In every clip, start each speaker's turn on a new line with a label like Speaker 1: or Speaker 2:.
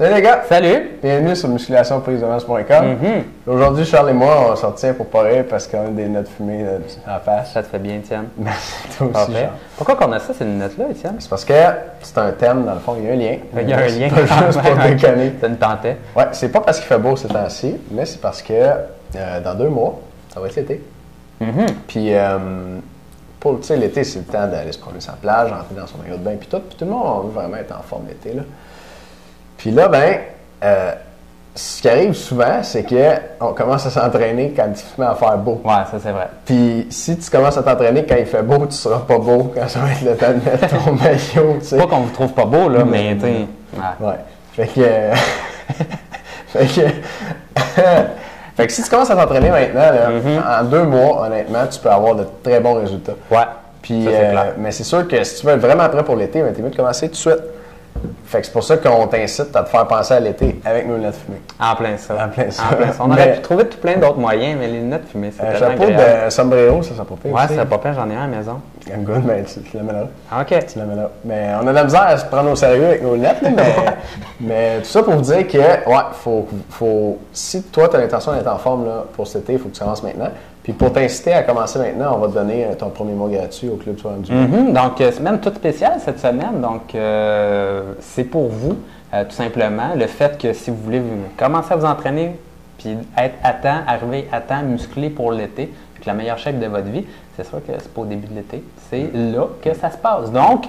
Speaker 1: Salut les gars!
Speaker 2: Salut!
Speaker 1: Bienvenue sur musculationprisedemasse.com.
Speaker 2: Mhm.
Speaker 1: Aujourd'hui, Charles et moi, on sortit pour pas rire parce qu'on a des notes fumées à la face.
Speaker 2: Ça te fait bien, Étienne.
Speaker 1: Merci, toi aussi. Charles.
Speaker 2: Pourquoi qu'on a ça, ces lunettes-là, Étienne?
Speaker 1: C'est parce que c'est un thème, dans le fond, il y a un lien.
Speaker 2: Il y a un lien.
Speaker 1: C'est pas juste pour déconner.
Speaker 2: Ça nous tentait.
Speaker 1: Ouais, c'est pas parce qu'il fait beau ces temps-ci, mais c'est parce que euh, dans deux mois, ça va être l'été.
Speaker 2: Mhm.
Speaker 1: Puis, euh, pour, tu sais, l'été, c'est le temps d'aller se promener sur la plage, rentrer dans son maillot de bain, puis tout. Puis tout le monde veut vraiment être en forme l'été, là. Puis là, ben, euh, ce qui arrive souvent, c'est qu'on commence à s'entraîner quand il se met à faire beau.
Speaker 2: Ouais, ça c'est vrai.
Speaker 1: Puis si tu commences à t'entraîner quand il fait beau, tu seras pas beau quand ça va être le temps de mettre ton maillot, tu sais.
Speaker 2: Pas qu'on vous trouve pas beau, là, mais tu ouais.
Speaker 1: Ouais. Fait que. euh, fait que. fait que si tu commences à t'entraîner maintenant, là,
Speaker 2: Mm-hmm.
Speaker 1: en deux mois, honnêtement, tu peux avoir de très bons résultats.
Speaker 2: Ouais.
Speaker 1: Puis,
Speaker 2: Ça, c'est
Speaker 1: euh, mais c'est sûr que si tu veux être vraiment prêt pour l'été, ben, t'es mieux de commencer tout de suite. Fait que c'est pour ça qu'on t'incite à te faire penser à l'été avec nos lunettes fumées.
Speaker 2: En plein ça.
Speaker 1: En plein ça.
Speaker 2: En plein ça. On
Speaker 1: Mais-
Speaker 2: aurait pu trouver tout plein d'autres moyens, mais les lunettes fumées, c'est
Speaker 1: Un
Speaker 2: tellement
Speaker 1: chapeau
Speaker 2: agréable.
Speaker 1: de sombrero, ça, ça pas pire
Speaker 2: Ouais, c'est pas pire, j'en ai un à la maison.
Speaker 1: Good, ben, tu, tu l'amèneras.
Speaker 2: Ah, OK.
Speaker 1: Tu l'amèneras. Mais on a de la misère à se prendre au sérieux avec nos lunettes, là, mais, mais tout ça pour vous dire que, ouais, faut, faut, si toi, tu as l'intention d'être en forme là, pour cet été, il faut que tu commences maintenant. Puis pour t'inciter à commencer maintenant, on va te donner euh, ton premier mois gratuit au Club Soir du
Speaker 2: Mhm. Donc, euh, semaine toute spéciale cette semaine. Donc, euh, c'est pour vous, tout simplement. Le fait que si vous voulez commencer à vous entraîner, puis être à temps, arriver à temps, musclé pour l'été, avec la meilleure shape de votre vie, c'est sûr que c'est pas au début de l'été. C'est là que ça se passe. Donc,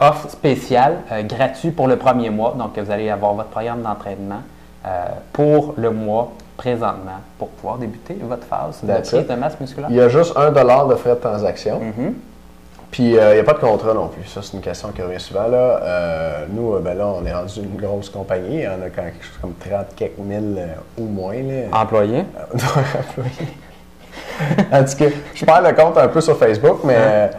Speaker 2: offre spéciale, euh, gratuit pour le premier mois. Donc, vous allez avoir votre programme d'entraînement pour le mois présentement pour pouvoir débuter votre phase de prise de masse musculaire?
Speaker 1: Il y a juste un dollar de frais de transaction.
Speaker 2: Mhm.
Speaker 1: Puis euh, il n'y a pas de contrat non plus. Ça, c'est une question qui revient souvent. Là. Euh, nous, euh, ben là, on est rendu une grosse compagnie. En a quand quelque chose comme 30 quelques mille euh, ou moins. Là.
Speaker 2: Employé.
Speaker 1: en tout cas, je perds le compte un peu sur Facebook, mais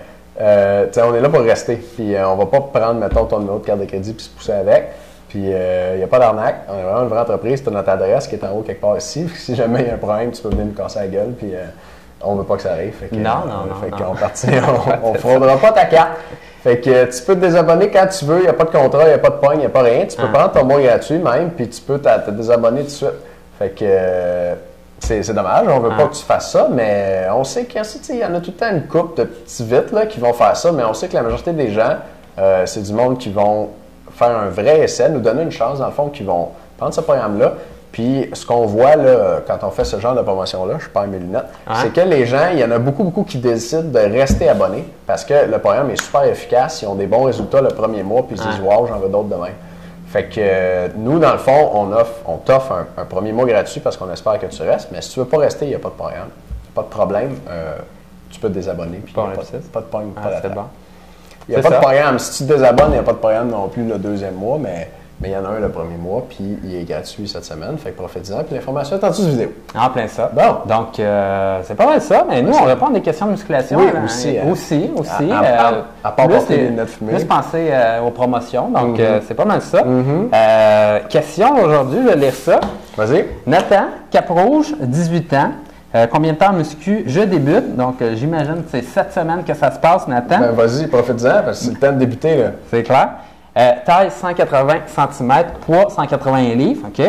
Speaker 1: sais, on est là pour rester. Puis on va pas prendre, mettons, ton numéro de carte de crédit puis se pousser avec. Puis il n'y a pas d'arnaque. On est vraiment une vraie entreprise. Tu as notre adresse qui est en haut quelque part ici. Si jamais il y a un problème, tu peux venir nous casser la gueule. Puis euh, on veut pas que ça arrive. Fait que,
Speaker 2: Non, non,
Speaker 1: euh,
Speaker 2: non,
Speaker 1: Fait
Speaker 2: non.
Speaker 1: on, on fraudera pas ta carte. Fait que euh, tu peux te désabonner quand tu veux. Il n'y a pas de contrat, il n'y a pas de pogne, il n'y a pas rien. Tu peux
Speaker 2: Ah.
Speaker 1: prendre ton mois gratuit même, puis tu peux te désabonner tout de suite. Fait que euh, c'est c'est dommage, on veut
Speaker 2: Ah.
Speaker 1: pas que tu fasses ça, mais on sait qu'il y, en a tout le temps une couple de petits vites là, qui vont faire ça, mais on sait que la majorité des gens, euh, c'est du monde qui vont faire un vrai essai, nous donner une chance, dans le fond, qui vont prendre ce programme-là. Puis ce qu'on voit là, quand on fait ce genre de promotion-là, je perds mes lunettes, c'est que les gens, il y en a beaucoup, beaucoup qui décident de rester abonnés parce que le programme est super efficace, ils ont des bons résultats le premier mois, puis ils se disent. Wow, j'en veux d'autres demain. Fait que euh, nous, dans le fond, on offre, on t'offre un, un premier mois gratuit parce qu'on espère que tu restes, mais si tu veux pas rester, il n'y a pas de programme. Pas de problème. euh, tu peux te désabonner. Puis
Speaker 2: Bon,
Speaker 1: il y a pas, pas de pogne,
Speaker 2: Ah,
Speaker 1: pas
Speaker 2: bon.
Speaker 1: Il n'y a pas de programme. Si tu te désabonnes, il n'y a pas de programme non plus le deuxième mois, mais mais il y en a un le premier mois, puis il est gratuit cette semaine. Fait que profitez-en. Puis l'information est en dessous de vidéo.
Speaker 2: En plein ça.
Speaker 1: Bon.
Speaker 2: Donc, euh, c'est pas mal ça, mais nous, on répond à des questions de musculation.
Speaker 1: Oui,
Speaker 2: hein,
Speaker 1: aussi, hein.
Speaker 2: Aussi, aussi.
Speaker 1: À- à-
Speaker 2: euh,
Speaker 1: à- part
Speaker 2: plus
Speaker 1: porter
Speaker 2: les-
Speaker 1: lunettes fumées.
Speaker 2: Plus penser euh, aux promotions. Donc,
Speaker 1: Mhm.
Speaker 2: c'est pas mal ça.
Speaker 1: Mhm.
Speaker 2: Question aujourd'hui, je vais lire ça.
Speaker 1: Vas-y.
Speaker 2: Nathan, Cap-Rouge, 18 ans. Euh, combien de temps muscu? Je débute. Donc, euh, j'imagine que c'est cette semaine que ça se passe, Nathan.
Speaker 1: Ben, vas-y, profite-en, parce que c'est le temps de débuter. Là.
Speaker 2: C'est clair. Euh, taille 180 cm, poids 180 livres. OK?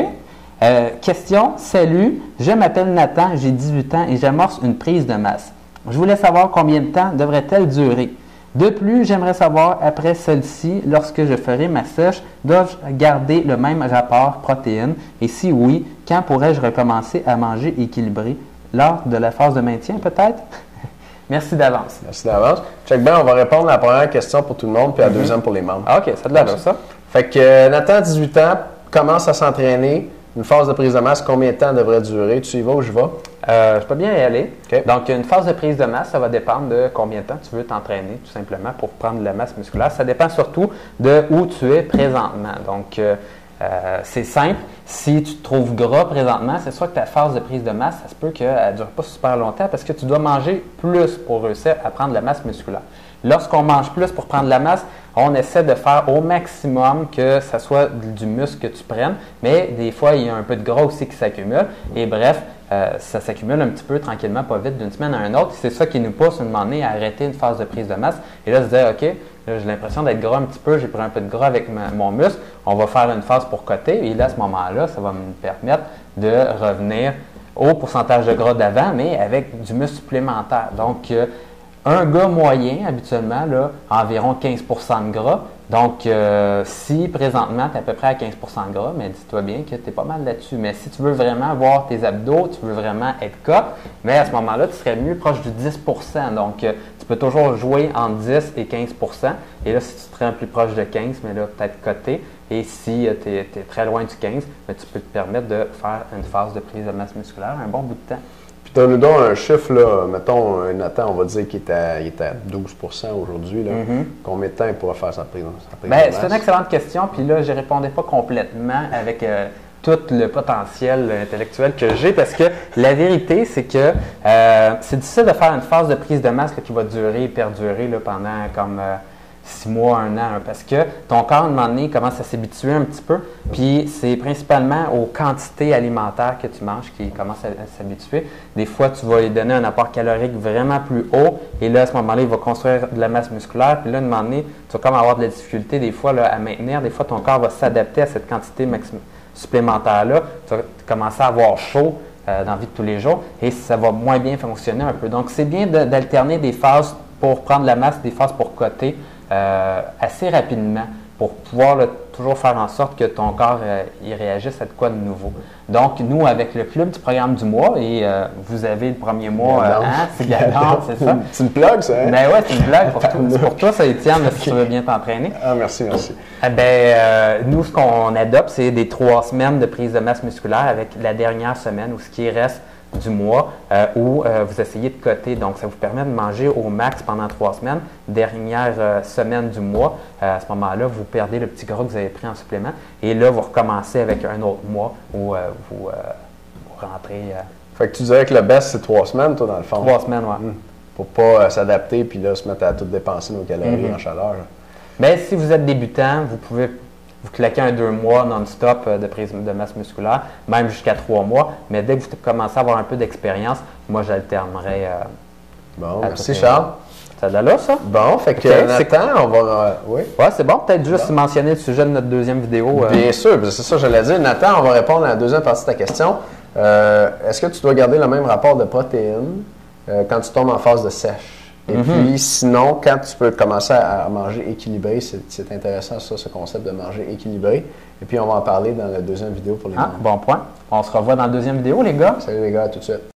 Speaker 2: Question Salut, je m'appelle Nathan, j'ai 18 ans et j'amorce une prise de masse. Je voulais savoir combien de temps devrait-elle durer. De plus, j'aimerais savoir, après celle-ci, lorsque je ferai ma sèche, dois-je garder le même rapport protéines? Et si oui, quand pourrais-je recommencer à manger équilibré? Lors de la phase de maintien, peut-être? Merci d'avance.
Speaker 1: Merci d'avance. Check bien, on va répondre à la première question pour tout le monde, puis à la deuxième pour les membres.
Speaker 2: Ah, OK, ça de l'allure, ça.
Speaker 1: Fait que euh, Nathan, 18 ans, commence à s'entraîner. Une phase de prise de masse, combien de temps devrait durer? Tu y vas ou je vais?
Speaker 2: Euh, je peux bien y aller.
Speaker 1: OK.
Speaker 2: Donc, une phase de prise de masse, ça va dépendre de combien de temps tu veux t'entraîner, tout simplement, pour prendre de la masse musculaire. Ça dépend surtout de où tu es présentement. Donc, euh, euh, c'est simple. Si tu te trouves gras présentement, c'est sûr que ta phase de prise de masse, ça se peut qu'elle ne dure pas super longtemps parce que tu dois manger plus pour réussir à prendre la masse musculaire. lorsqu'on mange plus pour prendre la masse, on essaie de faire au maximum que ça soit du muscle que tu prennes, mais des fois, il y a un peu de gras aussi qui s'accumule. Et bref, euh, ça s'accumule un petit peu tranquillement, pas vite, d'une semaine à une autre. C'est ça qui nous pousse à donné à arrêter une phase de prise de masse. Et là, se dire, OK, j'ai l'impression d'être gras un petit peu, j'ai pris un peu de gras avec mon muscle, on va faire une phase pour côté. Et là, à ce moment-là, ça va me permettre de revenir au pourcentage de gras d'avant, mais avec du muscle supplémentaire. Donc, euh, un gars moyen, habituellement, là, environ 15% de gras. Donc, euh, si présentement, tu es à peu près à 15 de gras, mais dis-toi bien que tu es pas mal là-dessus. Mais si tu veux vraiment voir tes abdos, tu veux vraiment être cut, mais à ce moment-là, tu serais mieux proche du 10% Donc, euh, tu peux toujours jouer entre 10 et 15% Et là, si tu te rends plus proche de 15, mais là, peut-être coté. Et si euh, tu es, très loin du 15, mais tu peux te permettre de faire une phase de prise de masse musculaire un bon bout de temps.
Speaker 1: Donne-nous donc un chiffre, là, mettons, Nathan, on va dire qu'il est à, il est à 12% aujourd'hui. Mm-hmm. Combien de temps il pourra faire sa prise,
Speaker 2: sa ben, C'est une excellente question. Puis là, je ne répondais pas complètement avec euh, tout le potentiel intellectuel que j'ai parce que la vérité, c'est que euh, c'est difficile de faire une phase de prise de masse qui va durer et perdurer là, pendant comme. Euh, six mois, un an, parce que ton corps, à un moment donné, commence à s'habituer un petit peu. Puis c'est principalement aux quantités alimentaires que tu manges qui commencent à, s'habituer. Des fois, tu vas lui donner un apport calorique vraiment plus haut, et là, à ce moment-là, il va construire de la masse musculaire. Puis là, à un moment donné, tu vas comme avoir de la difficulté des fois à maintenir. Des fois, ton corps va s'adapter à cette quantité supplémentaire-là. Tu vas commencer à avoir chaud. Euh, dans la vie de tous les jours et ça va moins bien fonctionner un peu. Donc, c'est bien d'alterner des phases pour prendre la masse, des phases pour coter. Euh, assez rapidement pour pouvoir toujours faire en sorte que ton corps euh, y réagisse à de quoi de nouveau. Donc, nous, avec le club du programme du mois, et euh, vous avez le premier mois, hein, c'est c'est ça?
Speaker 1: C'est une blague, ça? Hein?
Speaker 2: Ben ouais, c'est une blague pour, pour toi, ça, Étienne, si tu veux bien t'entraîner.
Speaker 1: Ah, merci, merci.
Speaker 2: Eh ben, nous, ce qu'on adopte, c'est des trois semaines de prise de masse musculaire avec la dernière semaine ou ce qui reste du mois euh, où euh, vous essayez de coter. Donc, ça vous permet de manger au max pendant trois semaines. Dernière euh, semaine du mois, à ce moment-là, vous perdez le petit gras que vous avez pris en supplément. Et là, vous recommencez avec un autre mois où vous, rentrez.
Speaker 1: Fait que tu dirais que le best, c'est trois semaines, toi, dans le fond.
Speaker 2: Trois semaines, oui.
Speaker 1: Pour hmm. Pour pas s'adapter puis là, se mettre à tout dépenser nos calories mm-hmm. en chaleur.
Speaker 2: Bien, si vous êtes débutant, vous pouvez vous claquez un deux mois non-stop euh, de prise de masse musculaire, même jusqu'à trois mois. Mais dès que vous commencez à avoir un peu d'expérience, moi, j'alternerai. Euh,
Speaker 1: bon, merci Charles.
Speaker 2: Ça de là, ça?
Speaker 1: Bon, fait que Nathan, on va. Euh, oui.
Speaker 2: Ouais, c'est bon. Peut-être juste mentionner le sujet de notre deuxième vidéo.
Speaker 1: Bien sûr, c'est ça, je l'ai dit. Nathan, on va répondre à la deuxième partie de ta question. Est-ce que tu dois garder le même rapport de protéines quand tu tombes en phase de sèche? Et mhm. puis, sinon, quand tu peux commencer à, manger équilibré, c'est intéressant ça, ce concept de manger équilibré. Et puis, on va en parler dans la deuxième vidéo pour les
Speaker 2: ah, Bon point. On se revoit dans la deuxième vidéo, les gars.
Speaker 1: Salut les gars, à tout de suite.